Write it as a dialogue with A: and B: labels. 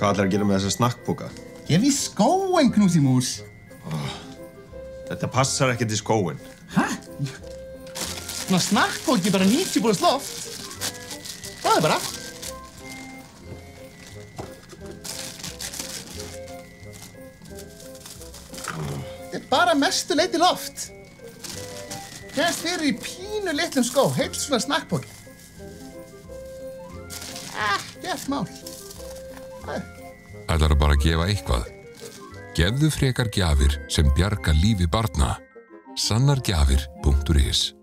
A: Hvað ætlar að gera með þessa snakkboka?
B: Gef í skóen, knúsi mús.
A: Þetta passar ekki til skóin.
B: Hæ? Svona snakkbóki bara 90% loft. Það er bara. Þetta er bara mestu leiti loft. Kennst fyrir í pínu litlum skó, heilt svona snakkbóki. Ekkert mál.
C: Ætlar bara að gefa eitthvað. Gefðu frekar gjafir sem bjarga lífi barna. sannargjafir.is